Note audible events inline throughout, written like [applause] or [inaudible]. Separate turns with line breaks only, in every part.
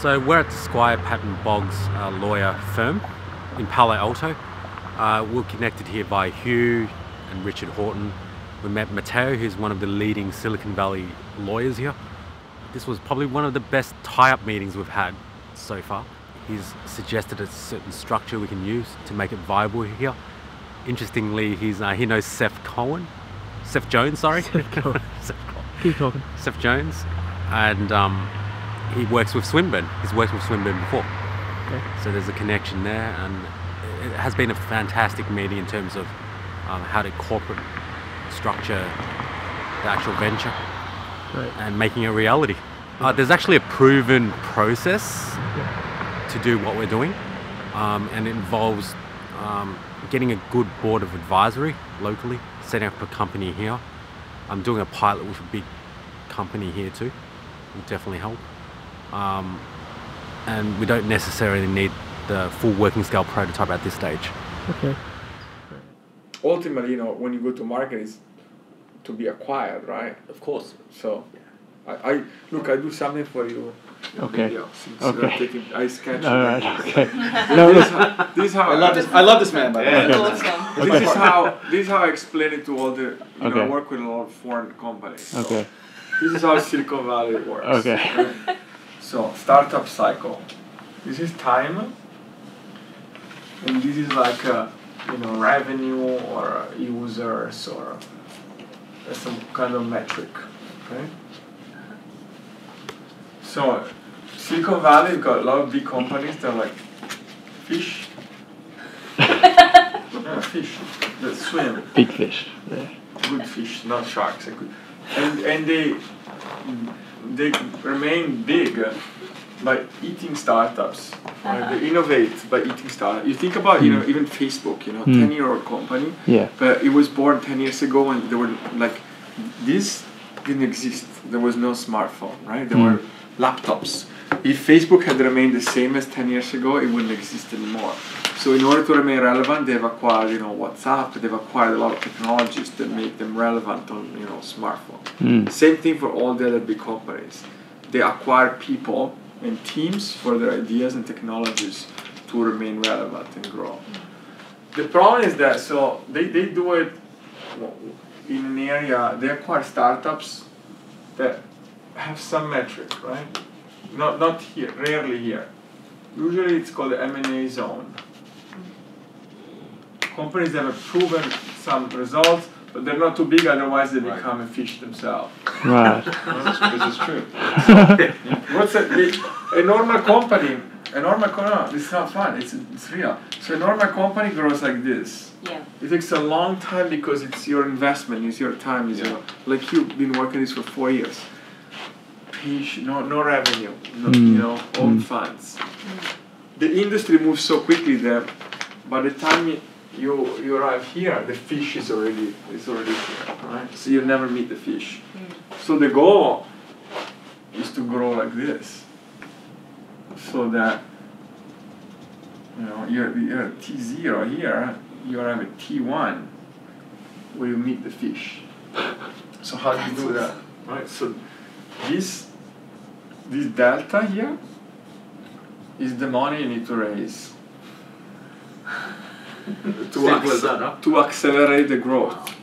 So we're at the Squire Patton Boggs uh, lawyer firm in Palo Alto. Uh, we're connected here by Hugh and Richard Horton. We met Matteo, who's one of the leading Silicon Valley lawyers here. This was probably one of the best tie-up meetings we've had so far. He's suggested a certain structure we can use to make it viable here. Interestingly, he's uh, he knows Seth Cohen, Seth Jones, sorry.
Seth Cohen. [laughs]
Seth Cohen.
Keep talking.
Seth Jones, and um, he works with Swinburne. He's worked with Swinburne before,
Okay.
so there's a connection there, and it has been a fantastic meeting in terms of um, how to corporate structure the actual venture
Right.
and making it a reality. Uh, there's actually a proven process
Yeah.
to do what we're doing, um, and it involves um, getting a good board of advisory locally, setting up a company here. I'm doing a pilot with a big company here too. Will definitely help. Um, and we don't necessarily need the full working scale prototype at this stage.
Okay.
ultimately, you know, when you go to market, it's to be acquired, right?
Of course.
So, I, I look, I do something for you.
Okay.
Video,
Okay.
taking, I sketch.
All right. [laughs] Okay.
This is how, this is how
I love this. I love this man. By the way.
Awesome.
This is how this is how I explain it to all the. You know, I work with a lot of foreign companies. So
Okay.
This is how Silicon Valley works.
Okay. [laughs]
right? So startup cycle. This is time, and this is like uh you know revenue or uh, users or uh, some kind of metric. Okay. So Silicon Valley you've got a lot of big companies that are like fish. [laughs] yeah, fish that swim
Big fish. Yeah.
good fish, not sharks. and and they they remain big by eating startups. Right? They innovate by eating startups. You think about you know even Facebook, you know,
Hmm.
ten year old company,
Yeah.
but it was born ten years ago and they were like this didn't exist. There was no smartphone, right? There
Hmm.
were laptops. If Facebook had remained the same as ten years ago, it wouldn't exist anymore. So in order to remain relevant, they've acquired, you know, WhatsApp. They've acquired a lot of technologies that make them relevant on, you know, smartphone.
Mm.
Same thing for all the other big companies. They acquire people and teams for their ideas and technologies to remain relevant and grow. The problem is that so they, they do it in an area they acquire startups that have some metric, right? Not not here, rarely here. Usually it's called the M&A zone. Companies that have proven some results, but they're not too big, otherwise they
Right.
become a fish themselves.
Right. [laughs]
This is true. [laughs]
What's a, the, a normal company? A normal company, no, it's not fun, it's, it's real. So a normal company grows like this.
Yeah.
It takes a long time because it's your investment, it's your time, it's your, like you've been working this for four years. Page, no, no revenue, no,
Mm.
you know, own
Mm.
funds. The industry moves so quickly that by the time you, you, you arrive here, the fish is already is already here, right? So you never meet the fish. Hmm. So the goal is to grow like this, so that you know you're, you're at T zero here, you have a T one, where you meet the fish. So how do you do that, right? So this this delta here is the money you need to raise [laughs] to, acc-
that, huh?
to accelerate the growth.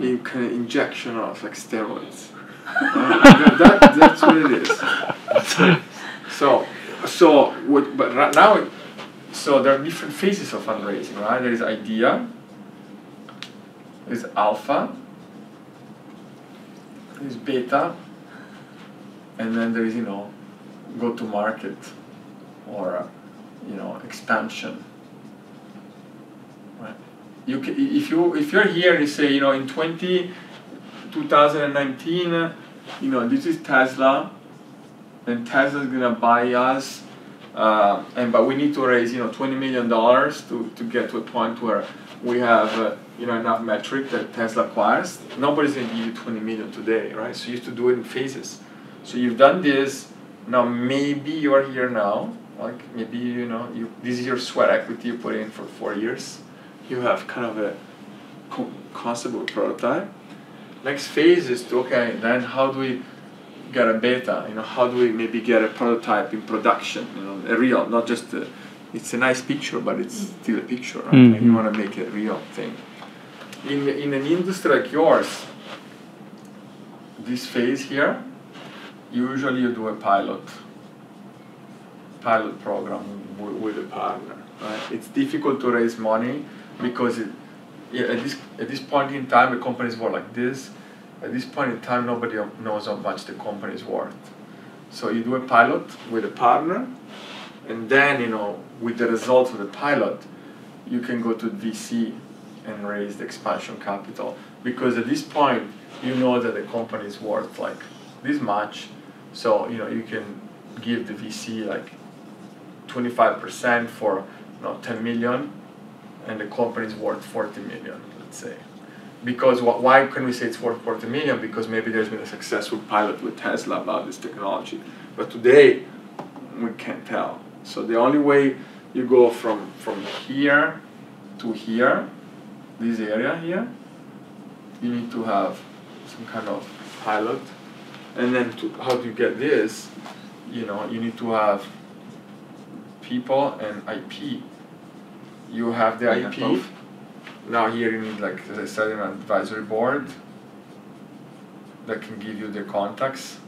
You can injection of like steroids. [laughs] That, that- that's what it is. [laughs] So, so what, but right now, so there are different phases of fundraising, right? There is idea, there's alpha, there's beta, and then there is you know, go to market, or uh, you know, expansion. You ca if you if you're here and you say you know in 20, 2019, uh, you know this is Tesla, and Tesla's gonna buy us, uh, and but we need to raise you know 20 million dollars to to get to a point where we have uh, you know enough metric that Tesla acquires. Nobody's gonna give you 20 million today, right? So you have to do it in phases. So you've done this. Now maybe you're here now. Like maybe you know you this is your sweat equity you put in for four years. You have kind of a co- concept or prototype. Next phase is to okay. Then how do we get a beta? You know, how do we maybe get a prototype in production? You know, a real, not just a. It's a nice picture, but it's still a picture, right? And you
Mhm.
want to make it a real thing. In in an industry like yours, this phase here, usually you do a pilot pilot program w- with a partner. Right? It's difficult to raise money because it, yeah, at this at this point in time, the company is worth like this. At this point in time, nobody knows how much the company is worth. So you do a pilot with a partner, and then you know with the results of the pilot, you can go to VC and raise the expansion capital because at this point you know that the company is worth like this much, so you know you can give the VC like 25% for you know, 10 million and the company is worth 40 million let's say. Because wh- why can we say it's worth 40 million? Because maybe there's been a successful pilot with tesla about this technology. But today we can't tell. So the only way you go from from here to here this area here you need to have some kind of pilot. And then to how do you get this? You know you need to have people and IP. You have the
You have
IP. Now here you need like as I said an advisory board that can give you the contacts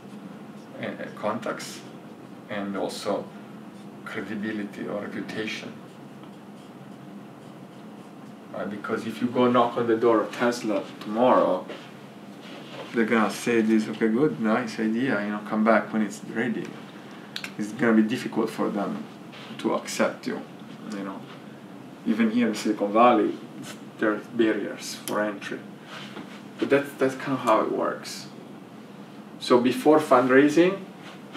and uh, contacts and also credibility or reputation. Right? Because if you go knock on the door of Tesla tomorrow, they're gonna say this, okay, good, nice idea, you know, come back when it's ready. It's gonna be difficult for them to accept you, you know. Even here in Silicon Valley, there are barriers for entry. But that's that's kind of how it works. So before fundraising,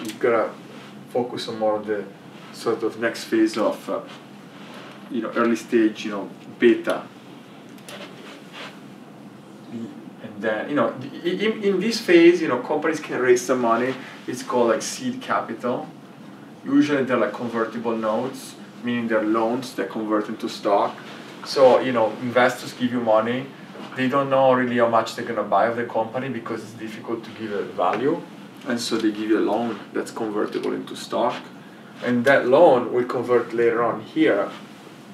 you've gotta focus on more of the sort of next phase of, uh, you know, early stage, you know, beta and then you know in, in this phase you know companies can raise some money it's called like seed capital usually they're like convertible notes meaning they're loans that convert into stock. So you know investors give you money. They don't know really how much they're going to buy of the company because it's difficult to give a value. And so they give you a loan that's convertible into stock. And that loan will convert later on here.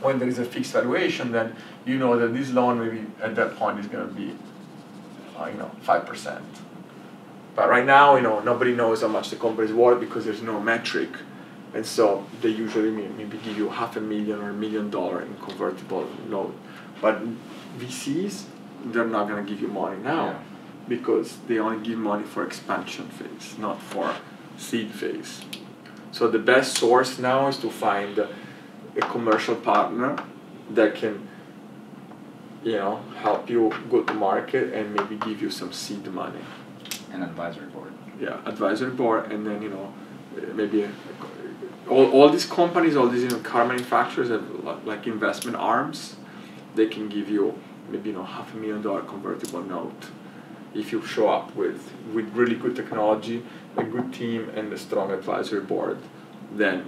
When there is a fixed valuation then you know that this loan maybe at that point is going to be uh, you know five percent. But right now you know nobody knows how much the company is worth because there's no metric and so they usually maybe give you half a million or a million dollar in convertible note but vcs they're not going to give you money now
Yeah.
because they only give money for expansion phase not for seed phase so the best source now is to find a commercial partner that can you know help you go to market and maybe give you some seed money
An advisory board.
yeah advisory board and then you know maybe a, all, all these companies all these you know car manufacturers have like investment arms. They can give you maybe you know half a million dollar convertible note if you show up with with really good technology a good team and a strong advisory board then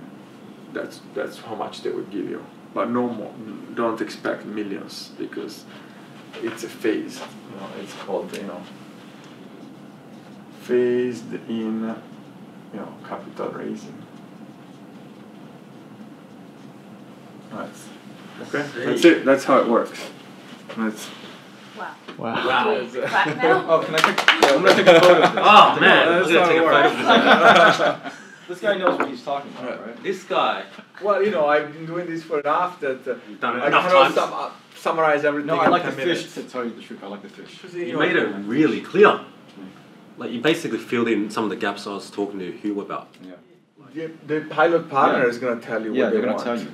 that's that's how much they would give you. But no more don't expect millions because it's a phase you know it's called you know phased in you know capital raising that's okay that's it that's how it works that's
Wow.
Wow.
Do we clap now?
Oh, can I take? Yeah, I'm gonna take a photo. of this.
Oh man,
that's
we're gonna take a photo of this. [laughs]
This guy knows what he's talking about, right?
This guy,
well you know I've been doing this for enough that uh,
done
I
enough
cannot
times.
sum, uh, summarize everything
No, I
in
like the
10
fish. To tell you the truth, I like the fish.
Because,
You
know,
made it really clear. Like you basically filled in some of the gaps I was talking to Hugh about.
Yeah.
the, the pilot partner
Yeah.
is going to tell you
Yeah,
what
they're
they
gonna
want.
tell you.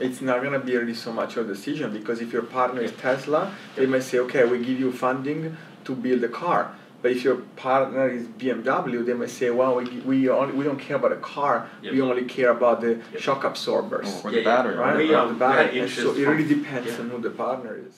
It's not going to be really so much your decision because if your partner is Tesla, they may say, okay, we give you funding to build a car. But if your partner is BMW, they may say, well, we, we, only, we don't care about a car, we only care about the
Yep.
shock absorbers.
Or
Yeah,
the battery,
Right?
We,
Or the
we had
battery. And so it really depends
yeah.
on who the partner is.